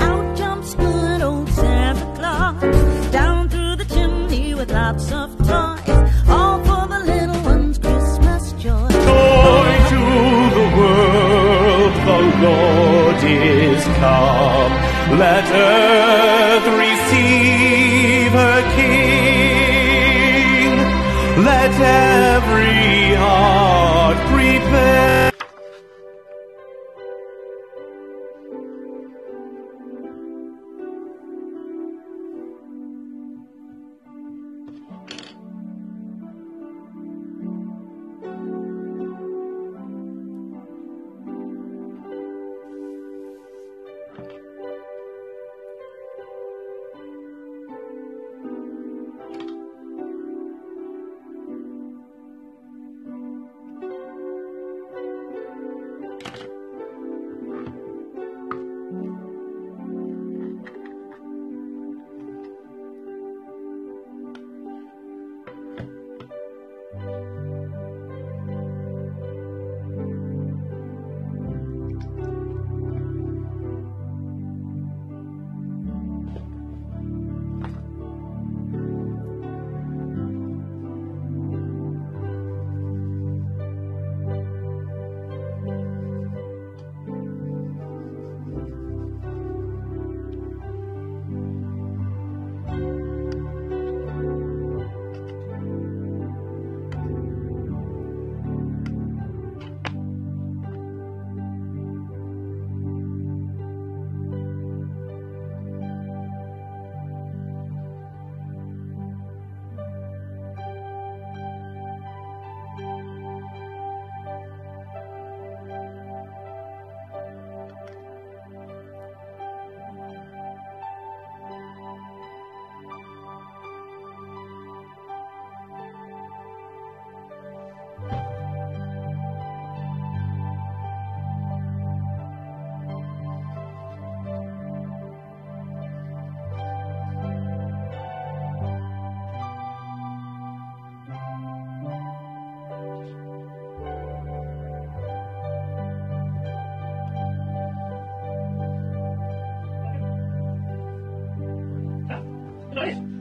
Out jumps good old Down through the chimney with lots of Joy to the world, the Lord is come. Let earth receive her King. Let every heart prepare. Bye.